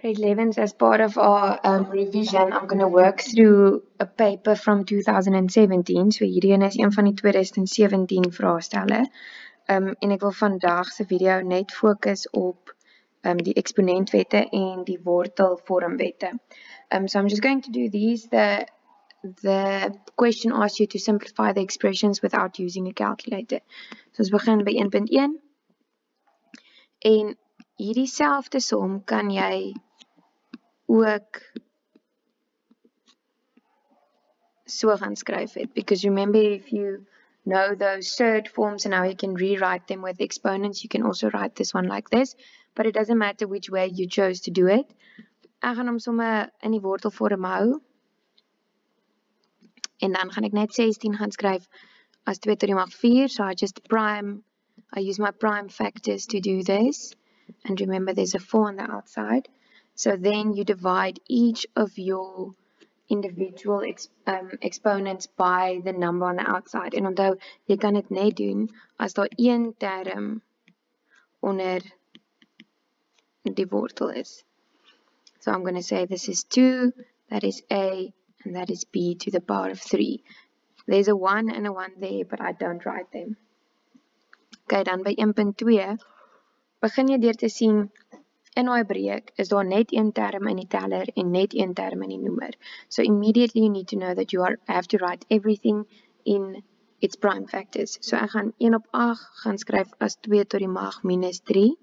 Grade 11s, as part of our um, revision, I'm going to work through a paper from 2017. So hierin is een van die 2017 vraestelle. Um, en ek wil vandag se video net fokus op um, die eksponentwette en die wortelvormwette. Um, so I'm just going to do these. The, the question asks you to simplify the expressions without using a calculator. So ons begin by 1.1. En hierdie selfde som kan jy ook so gaan skryf het. Because remember if you know those surd forms and now you can rewrite them with exponents you can also write this one like this. But it doesn't matter which way you chose to do it. Ek gaan hom sommer in die wortelvorm hou. En dan gaan ek net 16 gaan skryf as 2 tot die mag 4 so I just prime I use my prime factors to do this. And remember there's a 4 on the outside So then you divide each of your individual um, exponents by the number on the outside. En onthou, jy kan dit net doen as daar een term onder die wortel is. So I'm going to say this is 2, that is A, and that is B to the power of 3. There's a 1 and a 1 there, but I don't write them. Okay, dan by 1.2 begin jy deur te sien in daai breek is daar net een term in die teller en net een term in die noemer. So immediately you need to know that you are have to write everything in its prime factors. So ek gaan 1 op 8 gaan skryf as 2 tot die mag minus 3.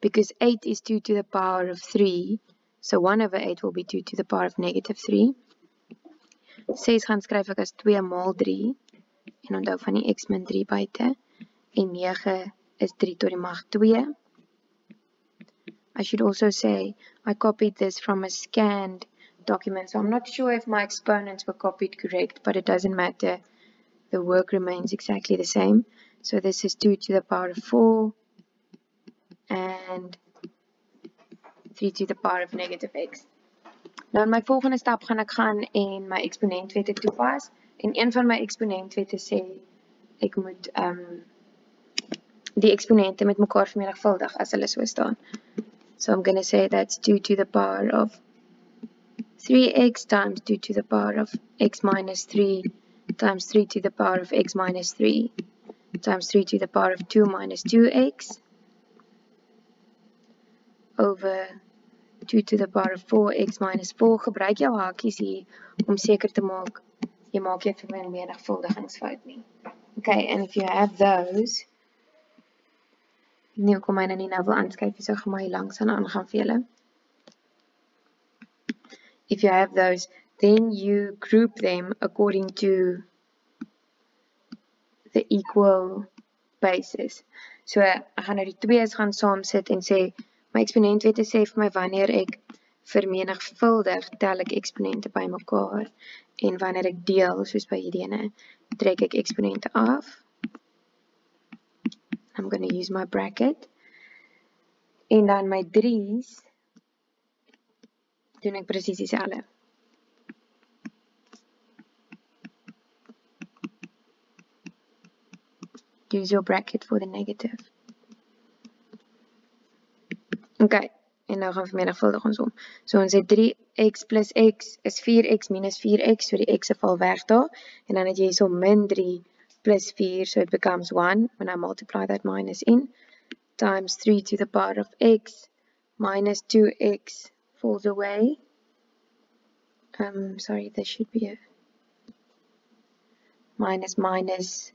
Because 8 is 2 to the power of 3. So 1 over 8 will be 2 to the power of negative 3. 6 gaan skryf ek as 2 maal 3. En onthou van die x min 3 buite. En 9 is 3 tot die mag 2. I should also say I copied this from a scanned document. So I'm not sure if my exponents were copied correct, but it doesn't matter. The work remains exactly the same. So this is 2 to the power of 4 and 3 to the power of negative x. Nou in my volgende stap gaan ek gaan en my eksponentwette toepas en een van my eksponentwette sê ek moet um die eksponente met mekaar vermenigvuldig as hulle so staan. So I'm going to say that's 2 to the power of 3x times 2 to the power of x minus 3 times 3 to the power of x minus 3 times 3 to the power of 2 minus 2x over 2 to the power of 4x minus 4. Gebruik jou hakies hier om seker te maak jy maak jy vermenigvuldigingsfout nie. Okay, and if you have those nie hoekom hy nou nou wil aanskryf nie, so gaan maar hier langs aan aangaan vir julle. If you have those, then you group them according to the equal basis. So ek gaan nou die twee's gaan saam sit en sê my eksponentwette sê vir my wanneer ek vermenigvuldig tel ek eksponente bymekaar en wanneer ek deel soos by hierdie ene trek ek eksponente af. I'm going to use my bracket. En dan my 3's doen ek presies dieselfde. Use your bracket for the negative. Okay, en nou gaan vermenigvuldig ons om. So ons het 3x plus x is 4x minus 4x, so die x'e val weg daar en dan het jy hierso min 3 plus 4, so it becomes 1 when I multiply that minus in, times 3 to the power of x minus 2x falls away. Um, sorry, there should be a minus minus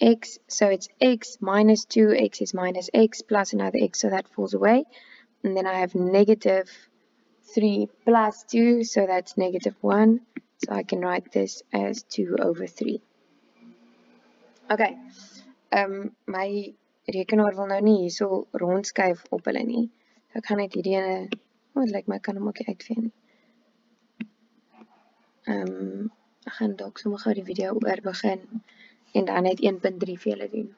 x, so it's x minus 2x is minus x plus another x, so that falls away. And then I have negative 3 plus 2, so that's negative 1. So I can write this as 2 over 3. Okay. Ehm um, my rekenaar wil nou nie hierso rondskuif op hulle nie. So ek gaan net hierdie ene, oh, dit lyk my kan hom ook uitvee nie. Ehm um, ek gaan dalk sommer gou die video oor begin en dan net 1.3 vir julle doen.